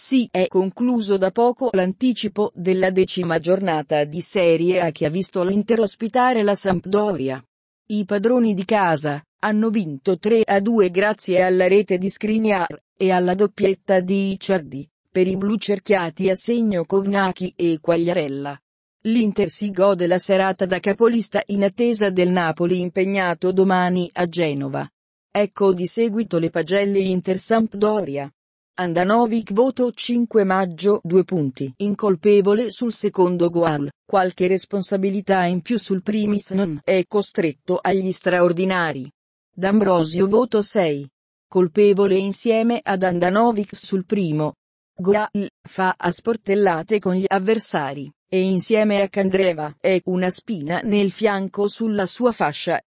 Si è concluso da poco l'anticipo della decima giornata di Serie A che ha visto l'Inter ospitare la Sampdoria. I padroni di casa hanno vinto 3 a 2 grazie alla rete di Skriniar e alla doppietta di Icciardi. Per i blu cerchiati a segno Kovnacki e Quagliarella. L'Inter si gode la serata da capolista in attesa del Napoli impegnato domani a Genova. Ecco di seguito le pagelle Inter Sampdoria. Andanovic voto 5 maggio 2 punti. Incolpevole sul secondo goal, qualche responsabilità in più sul primis non è costretto agli straordinari. D'Ambrosio voto 6. Colpevole insieme ad Andanovic sul primo. Goal, fa a sportellate con gli avversari, e insieme a Candreva è una spina nel fianco sulla sua fascia.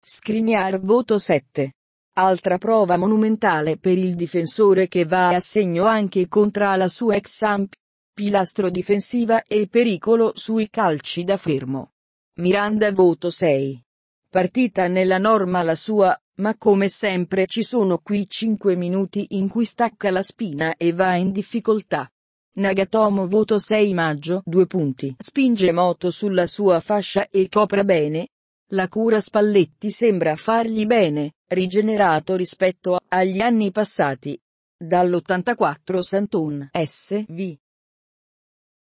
Skriniar voto 7. Altra prova monumentale per il difensore che va a segno anche contro la sua ex Samp. Pilastro difensiva e pericolo sui calci da fermo. Miranda voto 6. Partita nella norma la sua, ma come sempre ci sono qui 5 minuti in cui stacca la spina e va in difficoltà. Nagatomo voto 6 maggio 2 punti. Spinge moto sulla sua fascia e copra bene, la cura Spalletti sembra fargli bene, rigenerato rispetto agli anni passati. Dall'84 Santun SV